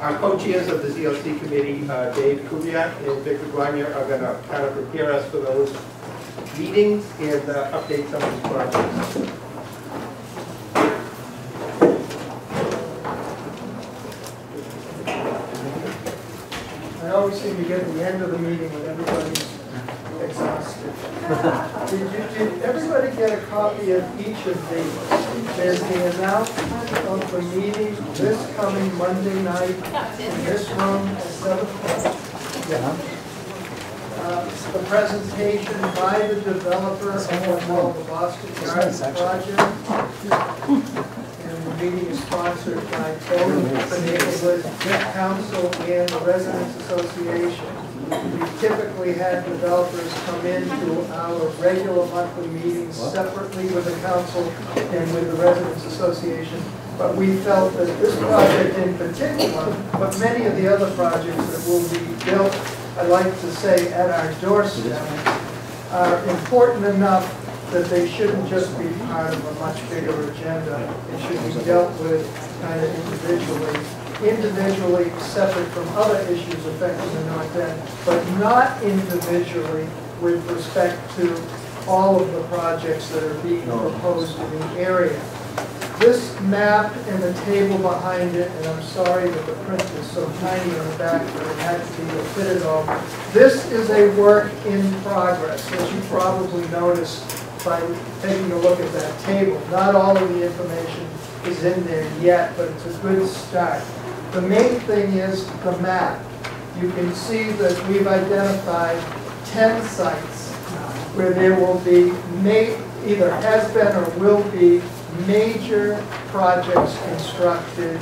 Our co-chairs of the ZLC committee, uh, Dave Kubiak and Victor Guanya, are going to kind of prepare us for those meetings and uh, update some of these projects. I always seem to get to the end of the meeting when everybody's exhausted. Did you, did everybody get a copy of each of these? There's the announcement of the meeting this coming Monday night in this room at seven o'clock. Yeah. Uh, The presentation by the developer of the Boston Gardens project. Meeting is sponsored by both the neighborhood council and the residents association. We typically had developers come into our regular monthly meetings separately with the council and with the residents association. But we felt that this project in particular, but many of the other projects that will be built, I like to say, at our doorstep, are important enough that they shouldn't just be part of a much bigger agenda. It should be dealt with kind of individually, individually separate from other issues affecting the North End, but not individually with respect to all of the projects that are being proposed in the area. This map and the table behind it, and I'm sorry that the print is so tiny on the back, but it had to be fitted over. This is a work in progress, as you probably noticed by taking a look at that table. Not all of the information is in there yet, but it's a good start. The main thing is the map. You can see that we've identified 10 sites where there will be either has been or will be major projects constructed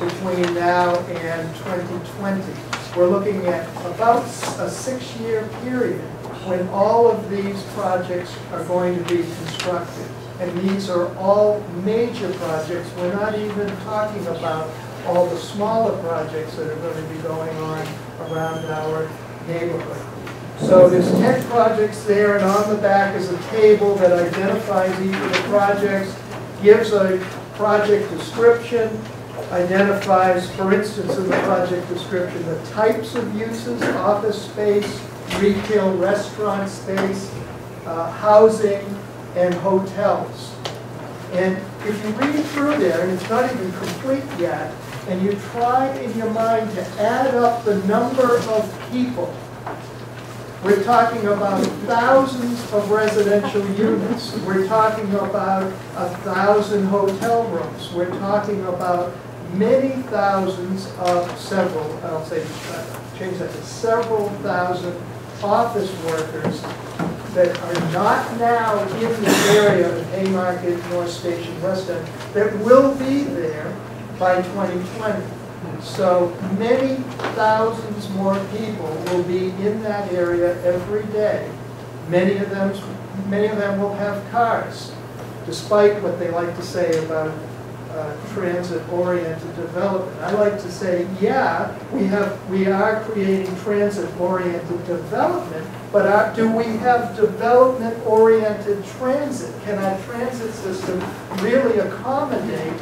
between now and 2020. We're looking at about a six-year period when all of these projects are going to be constructed. And these are all major projects. We're not even talking about all the smaller projects that are going to be going on around our neighborhood. So there's 10 projects there, and on the back is a table that identifies each of the projects, gives a project description, identifies, for instance, in the project description, the types of uses, office space, retail restaurant space, uh, housing, and hotels. And if you read through there, and it's not even complete yet, and you try in your mind to add up the number of people we're talking about thousands of residential units. We're talking about a thousand hotel rooms. We're talking about many thousands of several, I'll say, uh, change that to several thousand office workers that are not now in the area of Haymarket, North Station, West End, that will be there by 2020. So many thousands more people will be in that area every day. Many of them, many of them will have cars, despite what they like to say about uh, transit-oriented development. I like to say, yeah, we have, we are creating transit-oriented development, but do we have development-oriented transit? Can our transit system really accommodate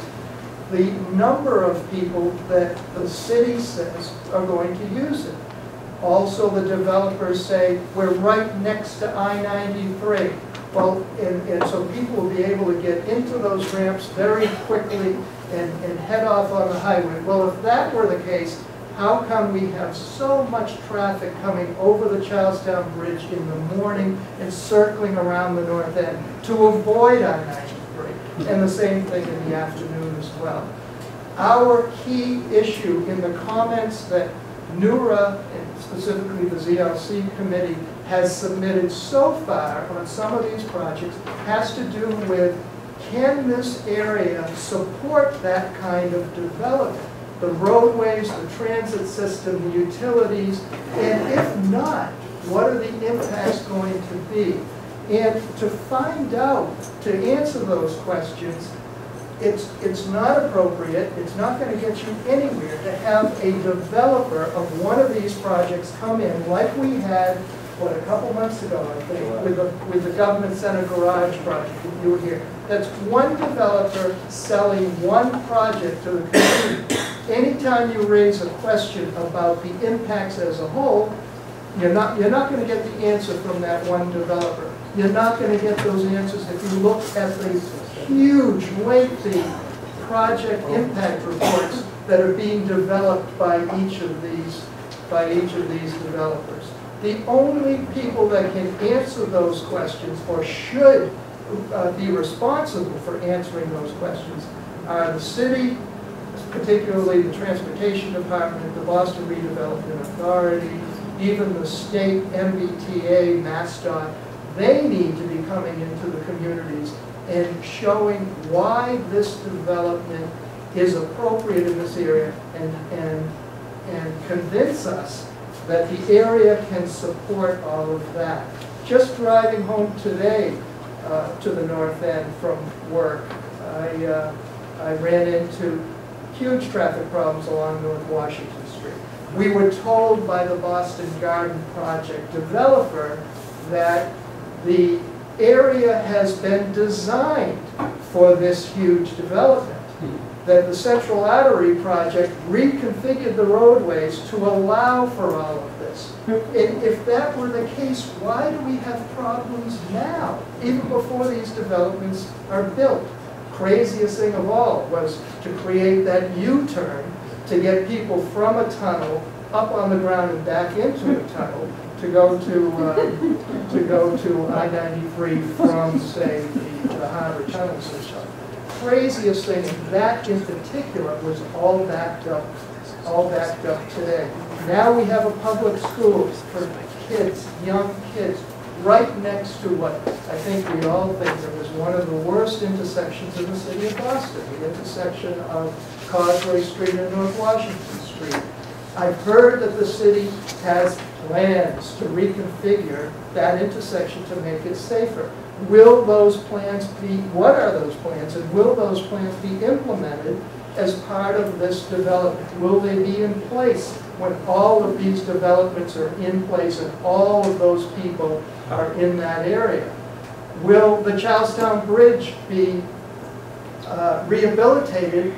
the number of people that the city says are going to use it. Also, the developers say, we're right next to I-93. Well, and, and so people will be able to get into those ramps very quickly and, and head off on the highway. Well, if that were the case, how come we have so much traffic coming over the Charlestown Bridge in the morning and circling around the north end to avoid I-93? And the same thing in the afternoon as well. Our key issue in the comments that NEWRA, and specifically the ZLC committee, has submitted so far on some of these projects has to do with can this area support that kind of development? The roadways, the transit system, the utilities, and if not, what are the impacts going to be? And to find out, to answer those questions, it's, it's not appropriate, it's not going to get you anywhere to have a developer of one of these projects come in like we had, what, a couple months ago, I think, with the, with the government center garage project, you were here. That's one developer selling one project to the community. Anytime you raise a question about the impacts as a whole, you're not, you're not gonna get the answer from that one developer. You're not gonna get those answers if you look at the huge, lengthy project impact reports that are being developed by each of these, by each of these developers. The only people that can answer those questions, or should uh, be responsible for answering those questions, are the city, particularly the Transportation Department, the Boston Redevelopment Authority, even the state MBTA, MassDOT, they need to be coming into the communities and showing why this development is appropriate in this area and, and, and convince us that the area can support all of that. Just driving home today uh, to the north end from work, I, uh, I ran into huge traffic problems along North Washington Street. We were told by the Boston Garden Project developer that the area has been designed for this huge development. That the Central Artery Project reconfigured the roadways to allow for all of this. And if that were the case, why do we have problems now, even before these developments are built? Craziest thing of all was to create that U-turn to get people from a tunnel up on the ground and back into a tunnel to go to, uh, to go to I-93 from, say, the the Tunnel System. Craziest thing, that in particular was all backed up, all backed up today. Now we have a public school for kids, young kids, right next to what I think we all think of as one of the worst intersections in the city of Boston, the intersection of Causeway Street and North Washington Street. I've heard that the city has plans to reconfigure that intersection to make it safer. Will those plans be, what are those plans, and will those plans be implemented as part of this development? Will they be in place when all of these developments are in place and all of those people are in that area? Will the Charlestown Bridge be uh, rehabilitated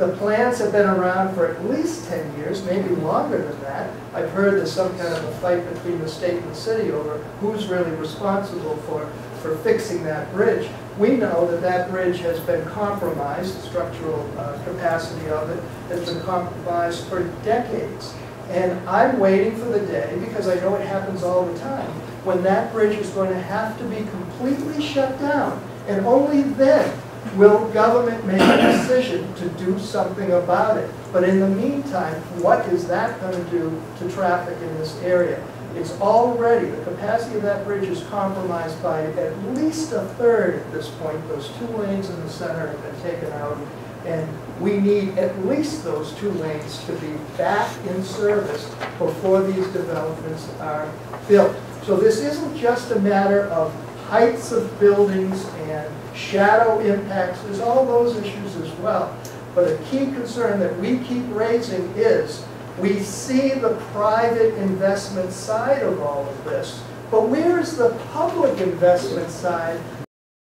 the plans have been around for at least 10 years, maybe longer than that. I've heard there's some kind of a fight between the state and the city over who's really responsible for, for fixing that bridge. We know that that bridge has been compromised, the structural uh, capacity of it has been compromised for decades. And I'm waiting for the day, because I know it happens all the time, when that bridge is going to have to be completely shut down. And only then will government make a decision to do something about it? But in the meantime, what is that going to do to traffic in this area? It's already, the capacity of that bridge is compromised by at least a third at this point. Those two lanes in the center have been taken out, and we need at least those two lanes to be back in service before these developments are built. So this isn't just a matter of heights of buildings and shadow impacts, there's all those issues as well. But a key concern that we keep raising is, we see the private investment side of all of this, but where is the public investment side